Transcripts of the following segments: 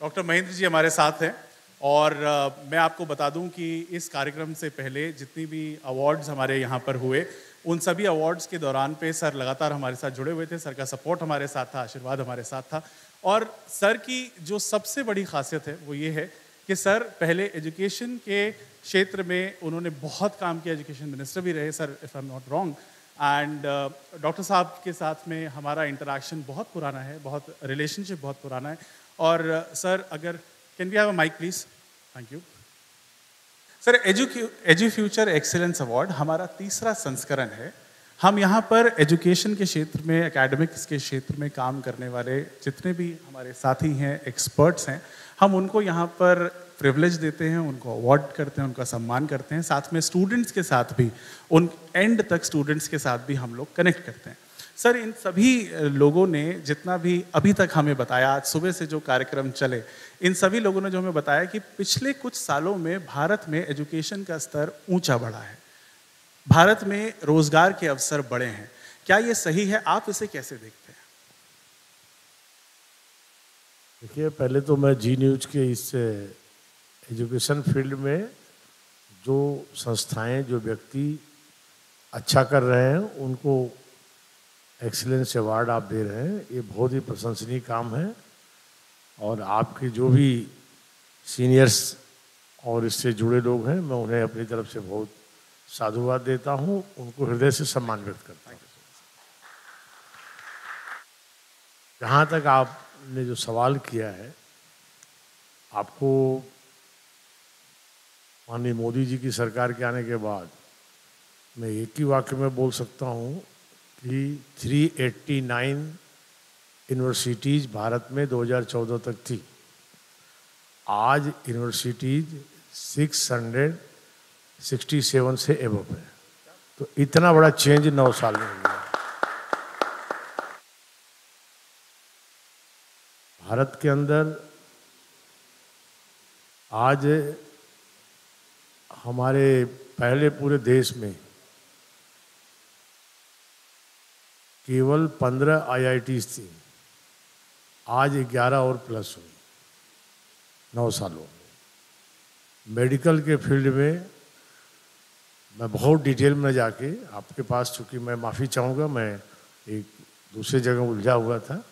Doctor Mahendra ji हमारे साथ हैं और मैं आपको बता दूँ कि इस कार्यक्रम से पहले जितनी भी अवार्ड्स हमारे यहाँ पर हुए, उन सभी अवार्ड्स के दौरान पे सर लगातार हमारे साथ जुड़े हुए थे। सर का सपोर्ट हमारे साथ था, आशीर्वाद हमारे साथ था। और सर की जो सबसे बड़ी खासियत है, वो ये है कि सर पहले एजुकेशन के क्षेत्र में उन्होंने बहुत काम किया। एजुकेशन मिनिस्टर भी रहे, sir if I am not wrong and doctor साहब के साथ में हमारा इंटरेक्शन बहुत पुराना है, बहुत रिलेशनशिप बहुत पुराना है। और सर अगर can we have a mic please thank you sir Edu future excellence award हमारा तीसरा संस्करण है। हम यहाँ पर एजुकेशन के क्षेत्र में एकेडमिक्स के क्षेत्र में काम करने वाले जितने भी हमारे साथी हैं एक्सपर्ट्स हैं, हम उनको यहाँ पर प्रिवलेज देते हैं, उनको अवार्ड करते हैं, उनका सम्मान करते हैं। साथ में स्टूडेंट्स के साथ भी, उन एंड तक स्टूडेंट्स के साथ भी हम लोग कनेक्ट करते हैं। सर इन सभी लोगों ने जितना भी अभी तक हमें बताया, आज सुबह से जो कार्यक्रम चले, इन सभी लोगों ने जो हमें बताया कि पिछले कुछ सालों में भारत में एजुकेशन का स्तर ऊँचा बढ़ा है। भारत में रोज़गार के अवसर बढ़े हैं। क्या ये सही है? आप इसे कैसे देखते हैं? देखिए, पहले तो मैं जी न्यूज़ के इस एजुकेशन फ़ील्ड में जो संस्थाएँ, जो व्यक्ति अच्छा कर रहे हैं, उनको एक्सीलेंस अवार्ड आप दे रहे हैं। ये बहुत ही प्रशंसनीय काम है। और आपके जो भी सीनियर्स और इससे जुड़े लोग हैं, मैं उन्हें अपनी तरफ़ से बहुत साधुवाद देता हूँ। उनको हृदय से सम्मान व्यक्त करता हूँ। जहाँ तक आपने जो सवाल किया है, आपको माननीय मोदी जी की सरकार के आने के बाद मैं एक ही वाक्य में बोल सकता हूँ कि 389 यूनिवर्सिटीज़ भारत में 2014 तक थी। आज यूनिवर्सिटीज़ 667 से एवब है। तो इतना बड़ा चेंज नौ साल में हुआ। भारत के अंदर आज हमारे पहले पूरे देश में केवल पंद्रह आईआईटीज थी। आज ग्यारह और प्लस हुई। नौ सालों में। मेडिकल के फ़ील्ड में मैं बहुत डिटेल में जाके आपके पास, चूँकि मैं माफ़ी चाहूँगा, मैं एक दूसरी जगह उलझा हुआ था।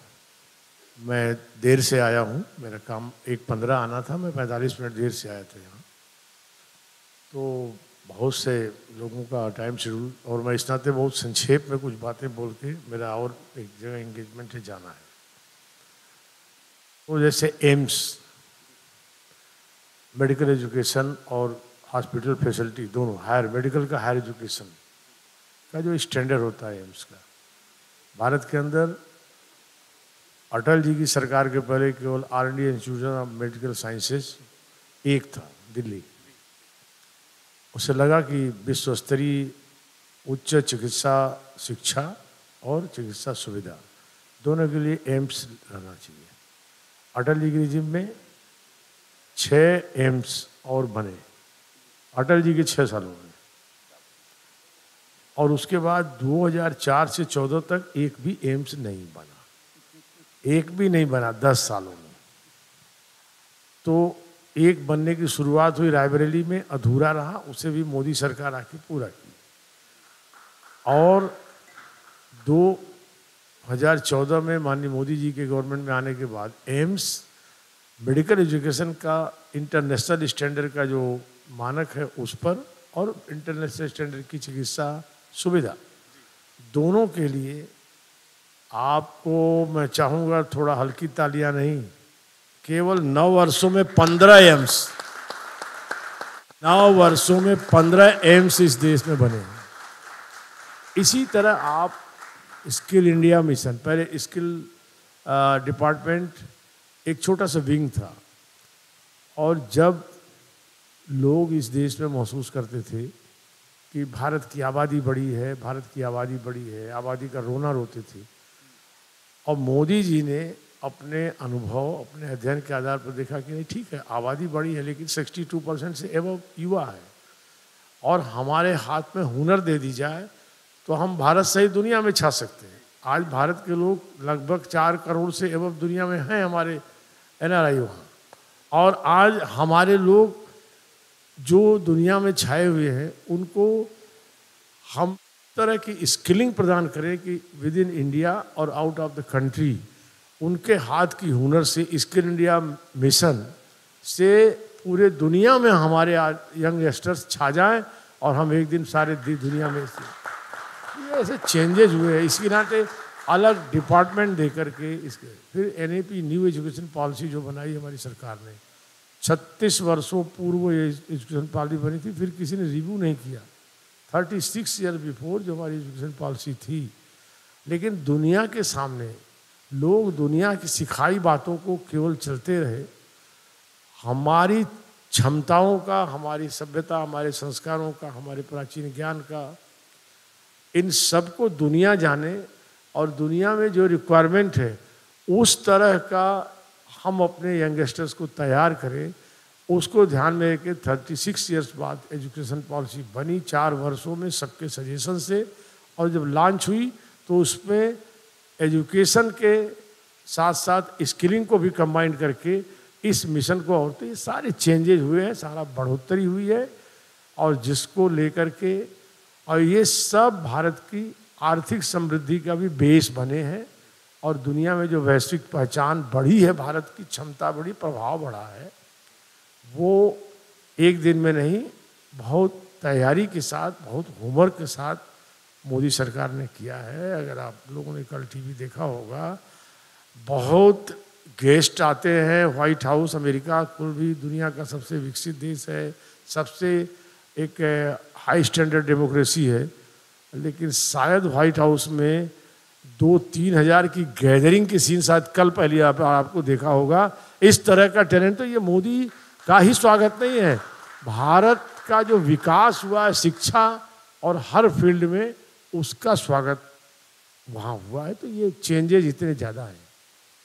मैं देर से आया हूँ। मेरा काम एक पंद्रह आना था। मैं पैंतालीस मिनट देर से आया था यहाँ। तो बहुत से लोगों का टाइम शेड्यूल और मैं इस नाते बहुत संक्षेप में कुछ बातें बोल के मेरा और एक जगह एंगेजमेंट है, जाना है। तो जैसे एम्स, मेडिकल एजुकेशन और हॉस्पिटल फैसिलिटी दोनों, हायर, मेडिकल का हायर एजुकेशन का जो स्टैंडर्ड होता है एम्स का। भारत के अंदर अटल जी की सरकार के पहले केवल R N D institution of medical sciences एक था, दिल्ली। उसे लगा कि विश्व स्तरीय उच्च चिकित्सा शिक्षा और चिकित्सा सुविधा, दोनों के लिए एम्स रहना चाहिए। अटल जी के रिजिम में छः एम्स और बने। अटल जी के छः सालों में और उसके बाद 2004 से 14 तक एक भी एम्स नहीं बना। एक भी नहीं बना दस सालों में। तो एक बनने की शुरुआत हुई रायबरेली में, अधूरा रहा, उसे भी मोदी सरकार आके पूरा की। और 2014 में माननीय मोदी जी के गवर्नमेंट में आने के बाद एम्स, मेडिकल एजुकेशन का इंटरनेशनल स्टैंडर्ड का जो मानक है उस पर, और इंटरनेशनल स्टैंडर्ड की चिकित्सा सुविधा। दोनों के लिए आपको, मैं चाहूँगा, थोड़ा हल्की तालियाँ नहीं केवल नौ वर्षों में पंद्रह एम्स। नौ वर्षों में पंद्रह एम्स इस देश में बने इसी तरह आप स्किल इंडिया मिशन, पहले स्किल डिपार्टमेंट एक छोटा सा विंग था। और जब लोग इस देश में महसूस करते थे कि भारत की आबादी बड़ी है, भारत की आबादी बड़ी है, आबादी का रोना रोते थे। और मोदी जी ने अपने अनुभव, अपने अध्ययन के आधार पर देखा कि नहीं, ठीक है, आबादी बड़ी है, लेकिन 62 परसेंट से एवं युवा है। और हमारे हाथ में हुनर दे दी जाए तो हम भारत सहित दुनिया में छा सकते हैं। आज भारत के लोग लगभग चार करोड़ से एवं दुनिया में हैं हमारे एन आर आई वहाँ। और आज हमारे लोग जो दुनिया में छाए हुए हैं, उनको हम तरह की स्किलिंग प्रदान करें कि विद इन इंडिया और आउट ऑफ़ द कंट्री उनके हाथ की हुनर से स्किल इंडिया मिशन से पूरे दुनिया में हमारे यंग यस्टर्स छा जाएँ और हम एक दिन सारे दुनिया में ये ऐसे चेंजेस हुए हैं। इसके नाते अलग डिपार्टमेंट दे करके इसके फिर एनएपी न्यू एजुकेशन पॉलिसी जो बनाई हमारी सरकार ने। छत्तीस वर्षों पूर्व ये एजुकेशन पॉलिसी बनी थी, फिर किसी ने रिव्यू नहीं किया। थर्टी सिक्स ईयर बिफोर जो हमारी एजुकेशन पॉलिसी थी। लेकिन दुनिया के सामने लोग दुनिया की सिखाई बातों को केवल चलते रहे। हमारी क्षमताओं का, हमारी सभ्यता, हमारे संस्कारों का, हमारे प्राचीन ज्ञान का, इन सबको दुनिया जाने और दुनिया में जो रिक्वायरमेंट है, उस तरह का हम अपने यंगस्टर्स को तैयार करें। उसको ध्यान में रख थर्टी सिक्स ईयर्स बाद एजुकेशन पॉलिसी बनी, चार वर्षों में सबके सजेशन से और जब लॉन्च हुई तो उसमें एजुकेशन के साथ साथ स्किलिंग को भी कंबाइन करके इस मिशन को और तो ये सारे चेंजेज हुए हैं, सारा बढ़ोतरी हुई है और जिसको लेकर के और ये सब भारत की आर्थिक समृद्धि का भी बेस बने हैं और दुनिया में जो वैश्विक पहचान बढ़ी है, भारत की क्षमता बढ़ी, प्रभाव बढ़ा है, वो एक दिन में नहीं, बहुत तैयारी के साथ, बहुत होमवर्क के साथ मोदी सरकार ने किया है अगर आप लोगों ने कल टीवी देखा होगा बहुत गेस्ट आते हैं व्हाइट हाउस अमेरिका कुल भी दुनिया का सबसे विकसित देश है सबसे एक हाई स्टैंडर्ड डेमोक्रेसी है लेकिन शायद व्हाइट हाउस में दो तीन हज़ार की गैदरिंग के सीन शायद कल पहले आप, आपको देखा होगा। इस तरह का टैलेंट तो ये मोदी का ही स्वागत नहीं है। भारत का जो विकास हुआ है शिक्षा और हर फ़ील्ड में उसका स्वागत वहाँ हुआ है तो ये चेंजेज इतने ज़्यादा हैं।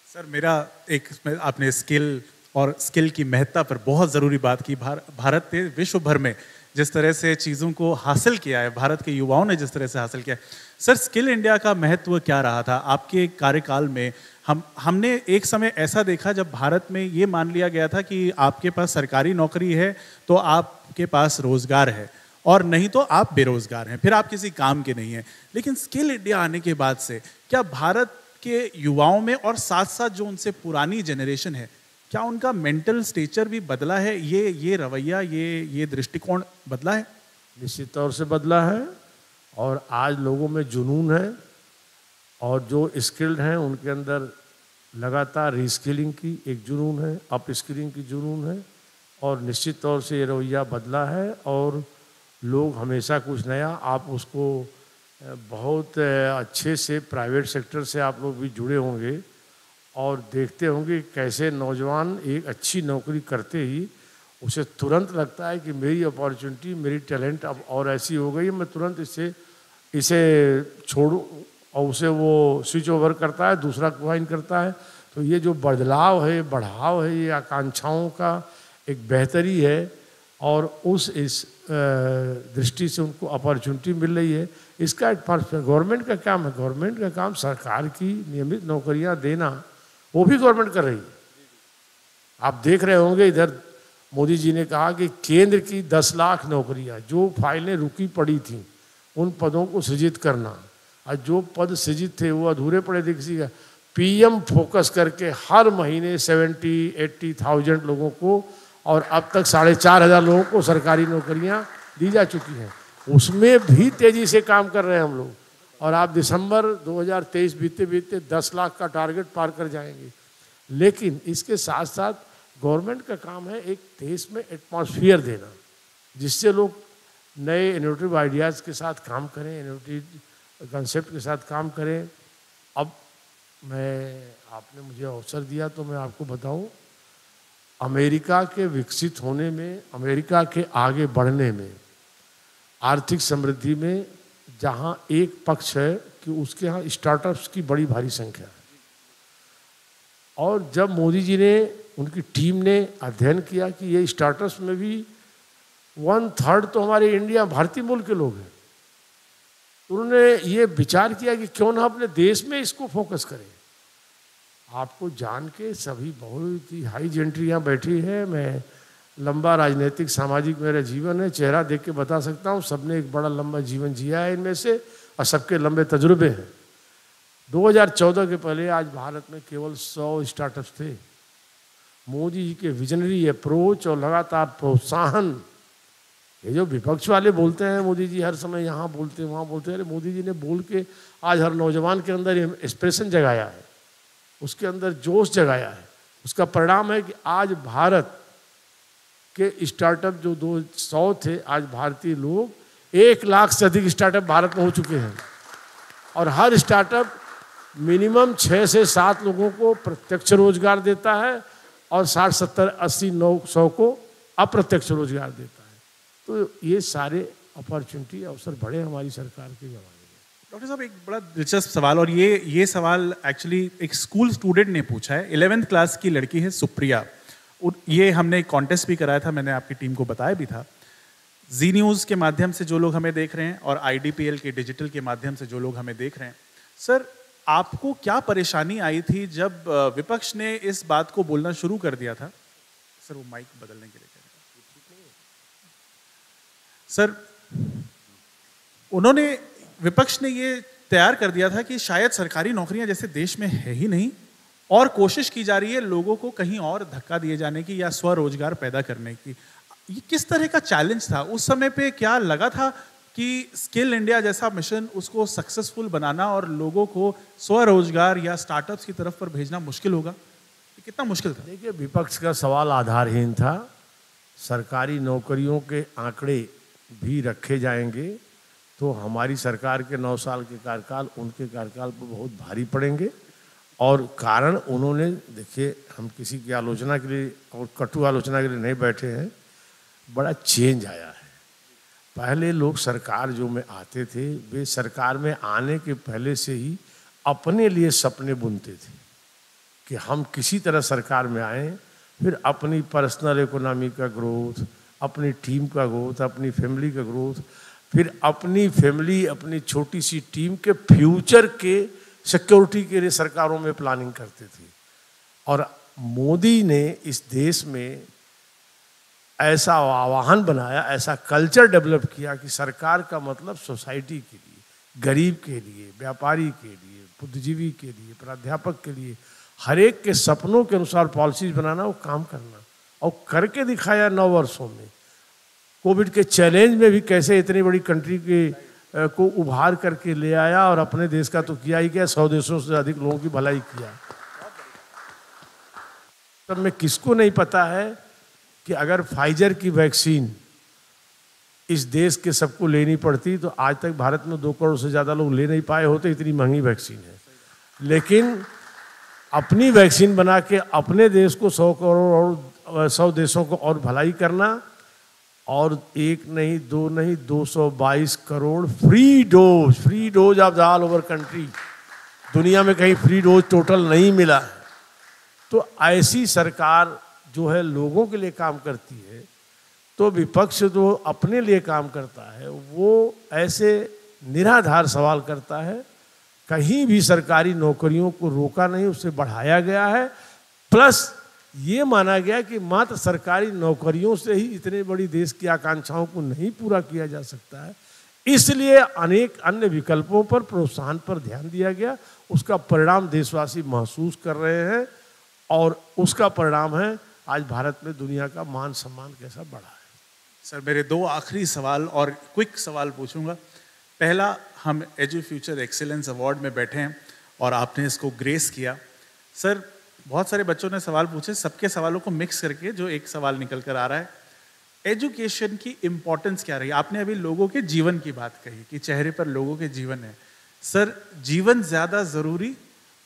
सर मेरा एक आपने स्किल और स्किल की महत्ता पर बहुत ज़रूरी बात की। भार, भारत ने विश्व भर में जिस तरह से चीज़ों को हासिल किया है भारत के युवाओं ने जिस तरह से हासिल किया सर स्किल इंडिया का महत्व क्या रहा था? आपके कार्यकाल में हम हमने एक समय ऐसा देखा जब भारत में ये मान लिया गया था कि आपके पास सरकारी नौकरी है तो आपके पास रोज़गार है। और नहीं तो आप बेरोजगार हैं, फिर आप किसी काम के नहीं हैं। लेकिन स्किल इंडिया आने के बाद से, क्या भारत के युवाओं में और साथ साथ जो उनसे पुरानी जनरेशन है, क्या उनका मेंटल स्टेचर भी बदला है? ये ये रवैया, ये ये दृष्टिकोण बदला है? निश्चित तौर से बदला है, और आज लोगों में जुनून है, और जो स्किल्ड हैं, उनके अंदर लगातार रिस्किलिंग की एक जुनून है अप स्किलिंग की जुनून है, और निश्चित तौर से ये रवैया बदला है, और लोग हमेशा कुछ नया, आप उसको बहुत अच्छे से प्राइवेट सेक्टर से आप लोग भी जुड़े होंगे और देखते होंगे कैसे नौजवान एक अच्छी नौकरी करते ही उसे तुरंत लगता है कि मेरी अपॉर्चुनिटी मेरी टैलेंट अब और ऐसी हो गई मैं तुरंत इसे इसे छोड़ूँ और उसे वो स्विच ओवर करता है, दूसरा क्वाइन करता है। तो ये जो बदलाव है, बढ़ाव है, ये आकांक्षाओं का एक बेहतरी है। और उस इस दृष्टि से उनको अपॉर्चुनिटी मिल रही है। इसका एक गवर्नमेंट का काम है। गवर्नमेंट का काम सरकार की नियमित नौकरियाँ देना, वो भी गवर्नमेंट कर रही है। आप देख रहे होंगे इधर, मोदी जी ने कहा कि केंद्र की दस लाख नौकरियाँ, जो फाइलें रुकी पड़ी थी, उन पदों को सृजित करना। और जो पद सृजित थे, वो अधूरे पड़े थे किसी पीएम फोकस करके हर महीने सेवेंटी, एट्टी थाउज़ेंड लोगों को और अब तक साढ़े चार हज़ार लोगों को सरकारी नौकरियाँ दी जा चुकी हैं। उसमें भी तेज़ी से काम कर रहे हैं हम लोग। और आप दिसंबर 2023 बीते बीते 10 लाख का टारगेट पार कर जाएँगे। लेकिन इसके साथ साथ गवर्नमेंट का काम है एक देश में एटमॉस्फियर देना, जिससे लोग नए इनोवेटिव आइडियाज़ के साथ काम करें इनोवेटिव कंसेप्ट के साथ काम करें। अब मैं, आपने मुझे अवसर दिया तो मैं आपको बताऊँ अमेरिका के विकसित होने में, अमेरिका के आगे बढ़ने में, आर्थिक समृद्धि में जहाँ एक पक्ष है कि उसके यहाँ स्टार्टअप्स की बड़ी भारी संख्या है। और जब मोदी जी ने, उनकी टीम ने अध्ययन किया कि ये स्टार्टअप्स में भी वन थर्ड तो हमारे इंडिया भारतीय मूल के लोग हैं, उन्होंने ये विचार किया कि क्यों ना अपने देश में इसको फोकस करें। आपको जान के सभी बहुत ही हाई जेंट्री यहाँ बैठी है। मैं लंबा राजनीतिक, सामाजिक मेरा जीवन है, चेहरा देख के बता सकता हूँ, सबने एक बड़ा लंबा जीवन जिया है इनमें से और सबके लंबे तजुर्बे हैं। 2014 के पहले आज भारत में केवल 100 स्टार्टअप्स थे। मोदी जी के विजनरी अप्रोच और लगातार प्रोत्साहन, ये जो विपक्ष वाले बोलते हैं, मोदी जी हर समय यहाँ बोलते हैं, वहाँ बोलते हैं। अरे मोदी जी ने बोल के आज हर नौजवान के अंदर एक्सप्रेशन जगाया है। उसके अंदर जोश जगाया है। उसका परिणाम है कि आज भारत के स्टार्टअप जो दो सौ थे, आज भारतीय लोग एक लाख से अधिक स्टार्टअप भारत में हो चुके हैं। और हर स्टार्टअप मिनिमम छः से सात लोगों को प्रत्यक्ष रोज़गार देता है और साठ, सत्तर, अस्सी, नौ सौ को अप्रत्यक्ष रोज़गार देता है। तो ये सारे अपॉर्चुनिटी, अवसर बढ़े हमारी सरकार के जमाने डॉक्टर साहब, एक बड़ा दिलचस्प सवाल, और ये ये सवाल एक्चुअली एक स्कूल स्टूडेंट ने पूछा है। इलेवेंथ क्लास की लड़की है सुप्रिया। ये हमने कॉन्टेस्ट भी कराया था, मैंने आपकी टीम को बताया भी था। जी न्यूज़ के माध्यम से जो लोग हमें देख रहे हैं, और आईडीपीएल के डिजिटल के माध्यम से जो लोग हमें देख रहे हैं। सर, आपको क्या परेशानी आई थी जब विपक्ष ने इस बात को बोलना शुरू कर दिया था? सर, वो माइक बदलने के लिए सर, उन्होंने विपक्ष ने ये तैयार कर दिया था कि शायद सरकारी नौकरियाँ जैसे देश में है ही नहीं, और कोशिश की जा रही है लोगों को कहीं और धक्का दिए जाने की या स्वरोजगार पैदा करने की। ये किस तरह का चैलेंज था? उस समय पे क्या लगा था कि स्किल इंडिया जैसा मिशन उसको सक्सेसफुल बनाना और लोगों को स्वरोजगार या स्टार्टअप्स की तरफ़ पर भेजना मुश्किल होगा? कितना मुश्किल था? देखिए, विपक्ष का सवाल आधारहीन था। सरकारी नौकरियों के आंकड़े भी रखे जाएँगे। तो हमारी सरकार के नौ साल के कार्यकाल, उनके कार्यकाल पर बहुत भारी पड़ेंगे। और कारण उन्होंने, देखिए, हम किसी की आलोचना के लिए और कटु आलोचना के लिए नहीं बैठे हैं। बड़ा चेंज आया है। पहले लोग सरकार जो में आते थे, वे सरकार में आने के पहले से ही अपने लिए सपने बुनते थे कि हम किसी तरह सरकार में आए, फिर अपनी पर्सनल इकोनॉमी का ग्रोथ अपनी टीम का ग्रोथ अपनी फैमिली का ग्रोथ फिर अपनी फैमिली अपनी छोटी सी टीम के फ्यूचर के सिक्योरिटी के लिए सरकारों में प्लानिंग करते थे। और मोदी ने इस देश में ऐसा आवाहन बनाया, ऐसा कल्चर डेवलप किया कि सरकार का मतलब सोसाइटी के लिए, गरीब के लिए, व्यापारी के लिए, बुद्धिजीवी के लिए, प्राध्यापक के लिए, हर एक के सपनों के अनुसार पॉलिसीज़ बनाना और काम करना। और करके दिखाया नौ वर्षों में कोविड के चैलेंज में भी कैसे इतनी बड़ी कंट्री के को उभार करके ले आया और अपने देश का तो किया ही क्या, सौ देशों से अधिक लोगों की भलाई किया। तब में किसको नहीं पता है कि अगर फाइजर की वैक्सीन इस देश के सबको लेनी पड़ती तो आज तक भारत में दो करोड़ से ज़्यादा लोग ले नहीं पाए होते, इतनी महँगी वैक्सीन है। लेकिन अपनी वैक्सीन बना के अपने देश को सौ करोड़ और सौ देशों को और भलाई करना और एक नहीं, दो नहीं 222 crore free dose free dose of the all over country दुनिया में कहीं फ्री डोज टोटल नहीं मिला। है तो ऐसी सरकार जो है लोगों के लिए काम करती है तो विपक्ष जो अपने लिए काम करता है, वो ऐसे निराधार सवाल करता है, कहीं भी सरकारी नौकरियों को रोका नहीं, उसे बढ़ाया गया है प्लस ये माना गया कि मात्र सरकारी नौकरियों से ही इतने बड़ी देश की आकांक्षाओं को नहीं पूरा किया जा सकता है। इसलिए अनेक अन्य विकल्पों पर प्रोत्साहन पर ध्यान दिया गया। उसका परिणाम देशवासी महसूस कर रहे हैं और उसका परिणाम है, आज भारत में दुनिया का मान सम्मान कैसा बढ़ा है। सर, मेरे दो आखिरी सवाल और क्विक सवाल पूछूँगा। पहला, हम एजू फ्यूचर एक्सीलेंस अवार्ड में बैठे हैं और आपने इसको ग्रेस किया। सर बहुत सारे बच्चों ने सवाल पूछे सबके सवालों को मिक्स करके जो एक सवाल निकल कर आ रहा है। एजुकेशन की इंपॉर्टेंस क्या रही? आपने अभी लोगों के जीवन की बात कही कि चेहरे पर लोगों के जीवन है। सर जीवन ज़्यादा ज़रूरी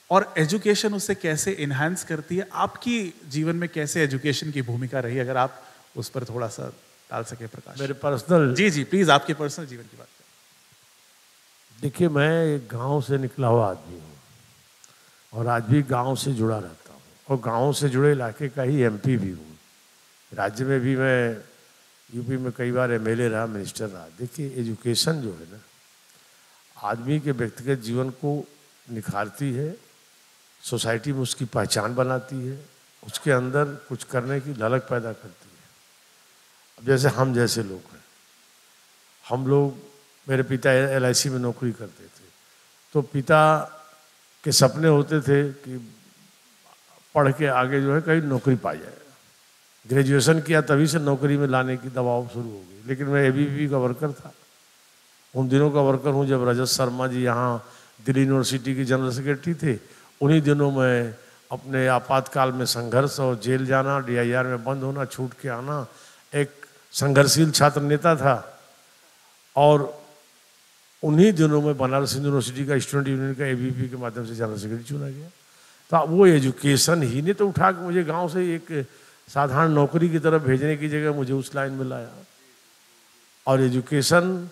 और एजुकेशन उसे कैसे इन्हांस करती है? आपकी जीवन में कैसे एजुकेशन की भूमिका रही? अगर आप उस पर थोड़ा सा डाल सके प्रकाश। मेरे पर्सनल जी जी प्लीज़ आपके पर्सनल जीवन की बात देखिए मैं एक गाँव से निकला हुआ आदमी हूँ और आज भी गाँव से जुड़ा रहता और गाँव से जुड़े इलाके का ही एमपी भी हूँ। राज्य में भी मैं यूपी में कई बार एमएलए रहा मिनिस्टर रहा। देखिए एजुकेशन जो है ना, आदमी के व्यक्तिगत जीवन को निखारती है सोसाइटी में उसकी पहचान बनाती है, उसके अंदर कुछ करने की ललक पैदा करती है। अब जैसे हम जैसे लोग हैं, हम लोग, मेरे पिता LIC में नौकरी करते थे तो पिता के सपने होते थे कि पढ़ के आगे जो है कहीं नौकरी पा जाए। ग्रेजुएशन किया तभी से नौकरी में लाने की दबाव शुरू हो गई। लेकिन मैं ए का वर्कर था। उन दिनों का वर्कर हूँ जब रजत शर्मा जी यहाँ दिल्ली यूनिवर्सिटी के जनरल सेक्रेटरी थे। उन्हीं दिनों में अपने आपातकाल में संघर्ष और जेल जाना डीआईआर में बंद होना, छूट के आना, एक संघर्षशील छात्र नेता था। और उन्हीं दिनों में बनारस हिंदू यूनिवर्सिटी का स्टूडेंट यूनियन का एबीपी के माध्यम से जनरल सेक्रेटरी चुना गया। तो वो एजुकेशन ही ने तो उठा के मुझे गाँव से एक साधारण नौकरी की तरफ़ भेजने की जगह मुझे उस लाइन में लाया। और एजुकेशन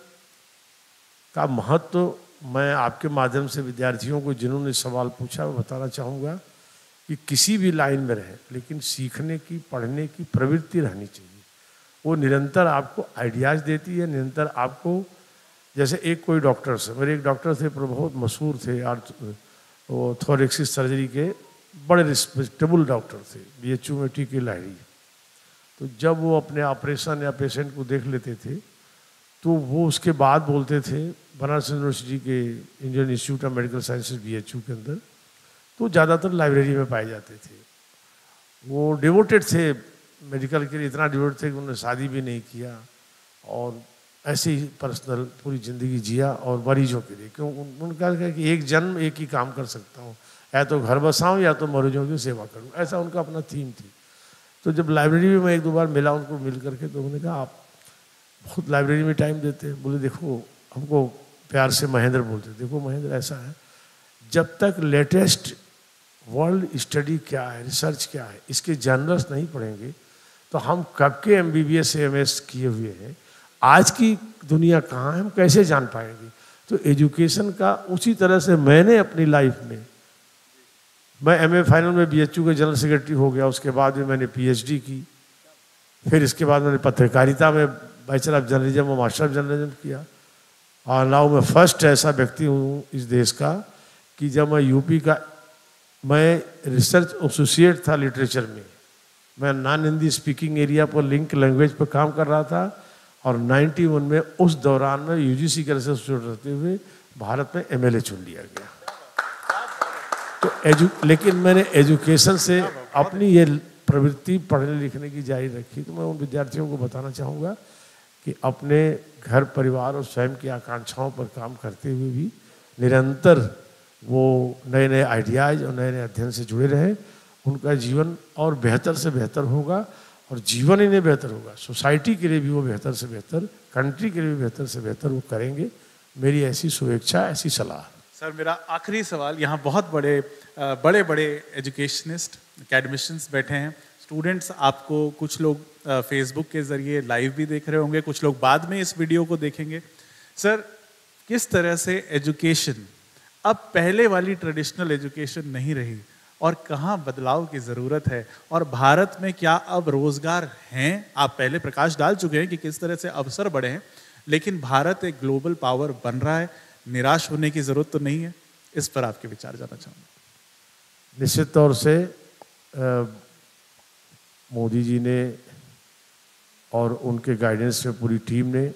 का महत्व तो मैं आपके माध्यम से विद्यार्थियों को जिन्होंने सवाल पूछा, मैं बताना चाहूँगा कि किसी भी लाइन में रहे, लेकिन सीखने की, पढ़ने की प्रवृत्ति रहनी चाहिए। वो निरंतर आपको आइडियाज़ देती है, निरंतर आपको, जैसे एक कोई डॉक्टर्स मेरे एक डॉक्टर थे बहुत मशहूर थे, आर्थ वो थोरेक्सिस सर्जरी के बड़े रिस्पेक्टेबल डॉक्टर थे बी एच यू में टी के तो जब वो अपने ऑपरेशन या पेशेंट को देख लेते थे तो वो उसके बाद बोलते थे, बनारस यूनिवर्सिटी के Indian institute of medical sciences B H U के अंदर तो ज़्यादातर लाइब्रेरी में पाए जाते थे। वो डिवोटेड थे, मेडिकल के लिए इतना डिवोटेड थे कि उन्होंने शादी भी नहीं किया और ऐसे ही पर्सनल पूरी ज़िंदगी जिया और मरीजों के लिए। क्यों? उनका कहा कि एक जन्म एक ही काम कर सकता हूँ। या तो घर बसाऊँ या तो मरीजों की सेवा करूँ। ऐसा उनका अपना थीम थी। तो जब लाइब्रेरी में मैं एक दो बार मिला उनको मिल करके तो उन्होंने कहा, आप बहुत लाइब्रेरी में टाइम देते हैं। बोले, देखो, हमको प्यार से महेंद्र बोलते देखो, महेंद्र ऐसा है, जब तक लेटेस्ट वर्ल्ड स्टडी क्या है रिसर्च क्या है, इसके जर्नल्स नहीं पढ़ेंगे तो हम कब के M B B S M S किए हुए हैं? आज की दुनिया कहाँ है, हम कैसे जान पाएँगे? तो एजुकेशन का उसी तरह से मैंने अपनी लाइफ में, मैं एम ए फाइनल में बी एच यू के जनरल सेक्रेटरी हो गया, उसके बाद में मैंने पी एच डी की, फिर इसके बाद मैंने पत्रकारिता में बैचलर ऑफ़ जर्नलिज्म और मास्टर ऑफ़ जर्नलिज्म किया। और नाउ मैं फ़र्स्ट ऐसा व्यक्ति हूँ इस देश का कि जब मैं यूपी का, मैं रिसर्च एसोसिएट था लिटरेचर में। मैं नॉन हिंदी स्पीकिंग एरिया पर लिंक लैंग्वेज पर काम कर रहा था। और 91 में उस दौरान में यूजीसी के रिसर्च रहते हुए भारत में एमएलए चुन लिया गया। तो एजु लेकिन मैंने एजुकेशन से अपनी ये प्रवृत्ति पढ़ने लिखने की जारी रखी। तो मैं उन विद्यार्थियों को बताना चाहूँगा कि अपने घर, परिवार और स्वयं की आकांक्षाओं पर काम करते हुए भी निरंतर वो नए नए आइडियाज़ और नए नए अध्ययन से जुड़े रहे। उनका जीवन और बेहतर से बेहतर होगा। और जीवन ही नहीं बेहतर होगा। सोसाइटी के लिए भी वो बेहतर से बेहतर कंट्री के लिए भी बेहतर से बेहतर वो करेंगे। मेरी ऐसी शुभेच्छा, ऐसी सलाह। सर मेरा आखिरी सवाल, यहाँ बहुत बड़े बड़े बड़े एजुकेशनिस्ट अकेडमिशियंस बैठे हैं। स्टूडेंट्स आपको कुछ लोग फेसबुक के ज़रिए लाइव भी देख रहे होंगे, कुछ लोग बाद में इस वीडियो को देखेंगे। सर किस तरह से एजुकेशन अब पहले वाली ट्रेडिशनल एजुकेशन नहीं रही? और कहाँ बदलाव की ज़रूरत है? और भारत में क्या अब रोज़गार हैं? आप पहले प्रकाश डाल चुके हैं कि किस तरह से अवसर बढ़े हैं, लेकिन भारत एक ग्लोबल पावर बन रहा है। निराश होने की ज़रूरत तो नहीं है। इस पर आपके विचार जाना चाहूँगा। निश्चित तौर से मोदी जी ने और उनके गाइडेंस में पूरी टीम ने,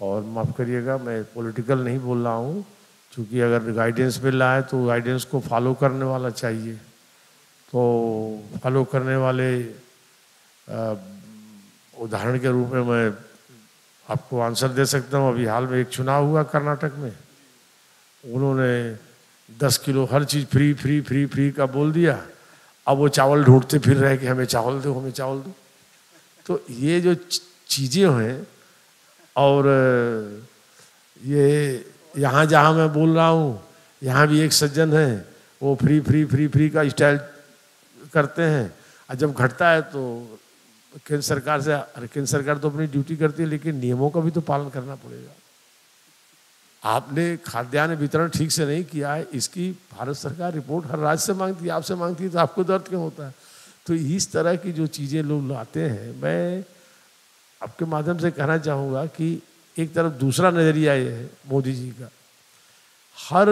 और माफ़ करिएगा, मैं पॉलिटिकल नहीं बोल रहा हूँ क्योंकि अगर गाइडेंस मिल रहा है तो गाइडेंस को फॉलो करने वाला चाहिए। तो फॉलो करने वाले उदाहरण के रूप में मैं आपको आंसर दे सकता हूँ। अभी हाल में एक चुनाव हुआ कर्नाटक में। उन्होंने दस किलो हर चीज़ फ्री फ्री फ्री फ्री का बोल दिया। अब वो चावल ढूंढते फिर रहे कि हमें चावल दो, हमें चावल दो। तो ये जो चीज़ें हैं और ये यहाँ जहाँ मैं बोल रहा हूँ, यहाँ भी एक सज्जन है, वो फ्री फ्री फ्री फ्री का स्टाइल करते हैं। और जब घटता है तो केंद्र सरकार से, अरे केंद्र सरकार तो अपनी ड्यूटी करती है, लेकिन नियमों का भी तो पालन करना पड़ेगा। आपने खाद्यान्न वितरण ठीक से नहीं किया है, इसकी भारत सरकार रिपोर्ट हर राज्य से मांगती है, आपसे मांगती है तो आपको दर्द क्यों होता है? तो इस तरह की जो चीज़ें लोग लाते हैं, मैं आपके माध्यम से कहना चाहूँगा कि एक तरफ़ दूसरा नज़रिया ये है मोदी जी का। हर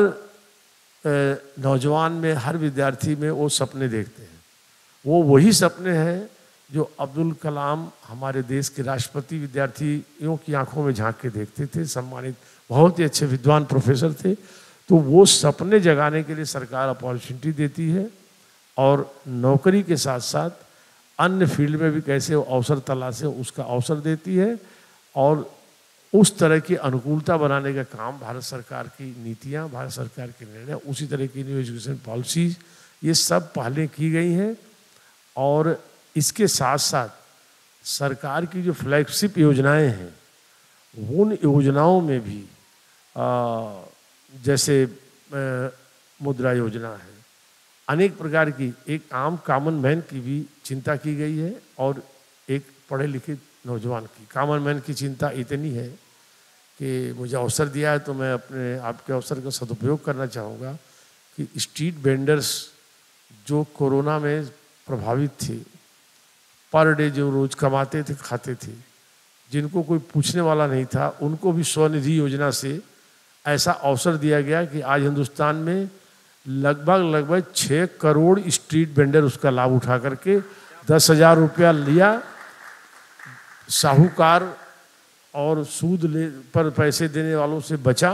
नौजवान में, हर विद्यार्थी में वो सपने देखते हैं। वो वही सपने हैं जो अब्दुल कलाम हमारे देश के राष्ट्रपति विद्यार्थियों की आँखों में झाँक के देखते थे, सम्मानित, बहुत ही अच्छे विद्वान प्रोफेसर थे। तो वो सपने जगाने के लिए सरकार अपॉर्चुनिटी देती है और नौकरी के साथ साथ अन्य फ़ील्ड में भी कैसे अवसर तलाशे उसका अवसर देती है और उस तरह की अनुकूलता बनाने का काम भारत सरकार की नीतियाँ भारत सरकार के निर्णय उसी तरह की न्यू एजुकेशन पॉलिसीज़ ये सब पहले की गई हैं और इसके साथ साथ सरकार की जो फ्लैगशिप योजनाएँ हैं उन योजनाओं में भी आ, जैसे मुद्रा योजना है अनेक प्रकार की एक आम कॉमन मैन की भी चिंता की गई है और एक पढ़े लिखे नौजवान की। कॉमन मैन की चिंता इतनी है कि मुझे अवसर दिया है तो मैं अपने आपके अवसर का सदुपयोग करना चाहूँगा कि स्ट्रीट वेंडर्स जो कोरोना में प्रभावित थे, पर डे जो रोज कमाते थे, खाते थे, जिनको कोई पूछने वाला नहीं था, उनको भी स्वनिधि योजना से ऐसा अवसर दिया गया कि आज हिंदुस्तान में लगभग लगभग छः करोड़ स्ट्रीट वेंडर उसका लाभ उठा करके दस हज़ार रुपया लिया साहूकार और सूद ले, पर पैसे देने वालों से बचा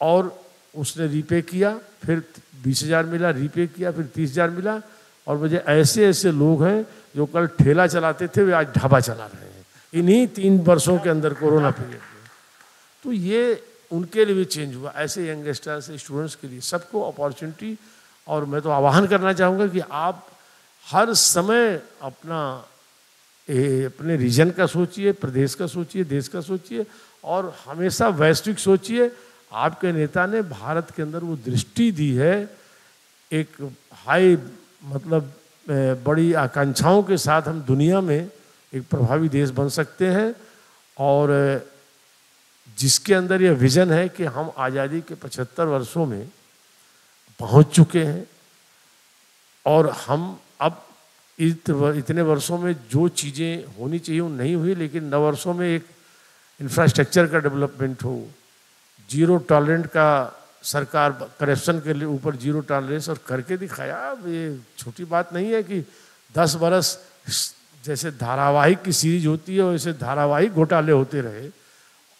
और उसने रीपे किया, फिर बीस हज़ार मिला, रीपे किया, फिर तीस हज़ार मिला और मुझे ऐसे ऐसे लोग हैं जो कल ठेला चलाते थे, वे आज ढाबा चला रहे हैं। इन्हीं तीन वर्षों के अंदर कोरोना पीरियड में। तो ये उनके लिए भी चेंज हुआ, ऐसे यंगस्टर्स स्टूडेंट्स के लिए सबको अपॉर्चुनिटी और मैं तो आह्वान करना चाहूँगा कि आप हर समय अपना ए, अपने रीजन का सोचिए प्रदेश का सोचिए देश का सोचिए और हमेशा वैश्विक सोचिए। आपके नेता ने भारत के अंदर वो दृष्टि दी है एक हाई मतलब बड़ी आकांक्षाओं के साथ हम दुनिया में एक प्रभावी देश बन सकते हैं और जिसके अंदर यह विजन है कि हम आज़ादी के 75 वर्षों में पहुँच चुके हैं और हम अब इतने वर्षों में जो चीज़ें होनी चाहिए वो नहीं हुई, लेकिन नौ वर्षों में एक इंफ्रास्ट्रक्चर का डेवलपमेंट हो ज़ीरो टॉलरेंट का सरकार करप्शन के लिए ऊपर ज़ीरो टॉलरेंस और करके दिखाया। ये छोटी बात नहीं है कि दस बरस जैसे धारावाहिक की सीरीज़ होती है, वैसे धारावाहिक घोटाले होते रहे,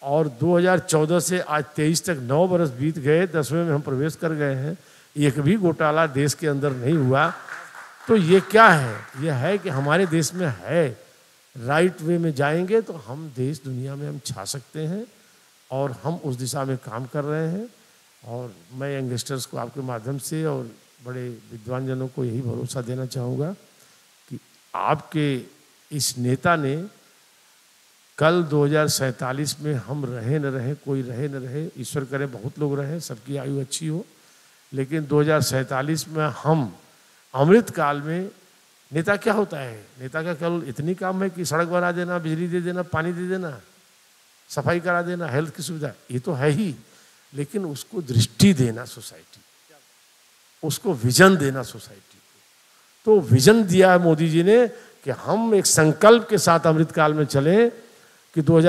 और 2014 से आज 23 तक नौ बरस बीत गए, दसवें में हम प्रवेश कर गए हैं। एक भी घोटाला देश के अंदर नहीं हुआ। तो ये क्या है? ये है कि हमारे देश में है। राइट वे में जाएँगे तो हम देश दुनिया में हम छा सकते हैं और हम उस दिशा में काम कर रहे हैं। और मैं यंगस्टर्स को आपके माध्यम से और बड़े विद्वान जनों को यही भरोसा देना चाहूँगा कि आपके इस नेता ने कल दो हज़ार सैंतालीस में हम रहे न रहे, कोई रहे न रहे, ईश्वर करे बहुत लोग रहे, सबकी आयु अच्छी हो। लेकिन दो में हम अमृत काल में नेता क्या होता है? नेता का केवल इतनी काम है कि सड़क बना देना, बिजली दे देना, पानी दे देना, सफ़ाई करा देना, हेल्थ की सुविधा, ये तो है ही। लेकिन उसको दृष्टि देना सोसाइटी। उसको विजन देना सोसाइटी। को तो विजन दिया है मोदी जी ने कि हम एक संकल्प के साथ अमृत काल में चले कि दो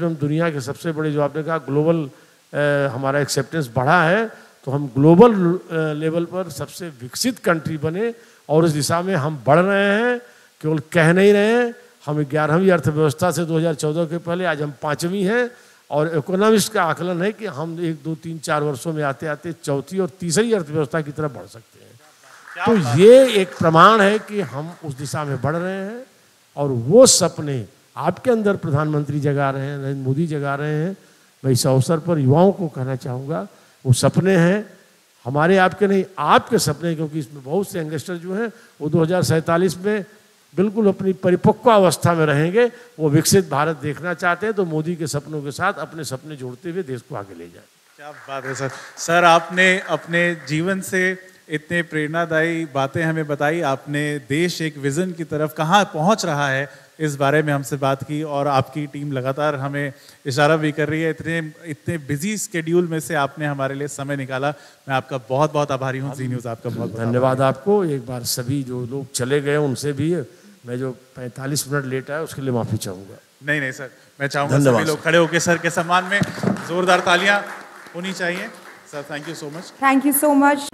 में हम दुनिया के सबसे बड़े, जो आपने कहा, ग्लोबल हमारा एक्सेप्टेंस बढ़ा है। तो हम ग्लोबल लेवल पर सबसे विकसित कंट्री बने और इस दिशा में हम बढ़ रहे हैं केवल कह नहीं रहे हैं। हम ग्यारहवीं अर्थव्यवस्था से 2014 के पहले आज हम पाँचवीं हैं और इकोनॉमिस्ट का आकलन है कि हम एक दो तीन चार वर्षों में आते आते चौथी और तीसरी अर्थव्यवस्था की तरफ़ बढ़ सकते हैं। तो ये एक प्रमाण है कि हम उस दिशा में बढ़ रहे हैं और वो सपने आपके अंदर प्रधानमंत्री जगा रहे हैं नरेंद्र मोदी जगा रहे हैं। मैं इस अवसर पर युवाओं को कहना चाहूँगा वो सपने हैं। हमारे आपके नहीं, आपके सपने, क्योंकि इसमें बहुत से यंगस्टर जो हैं, वो दो हज़ार सैंतालीस में बिल्कुल अपनी परिपक्व अवस्था में रहेंगे। वो विकसित भारत देखना चाहते हैं तो मोदी के सपनों के साथ अपने सपने जोड़ते हुए देश को आगे ले जाए। क्या बात है, सर। सर, आपने अपने जीवन से इतने प्रेरणादायी बातें हमें बताई। आपने देश एक विजन की तरफ़ कहाँ पहुँच रहा है इस बारे में हमसे बात की और आपकी टीम लगातार हमें इशारा भी कर रही है। इतने इतने बिज़ी स्केड्यूल में से आपने हमारे लिए समय निकाला। मैं आपका बहुत बहुत आभारी हूँ। जी न्यूज़ आपका बहुत धन्यवाद आपको। एक बार सभी जो लोग चले गए उनसे भी मैं जो 45 मिनट लेट आया उसके लिए माफ़ी चाहूँगा। नहीं नहीं सर मैं चाहूँगा सभी लोग खड़े होकर सर के सम्मान में जोरदार तालियाँ होनी चाहिए। Sir thank you so much thank you so much.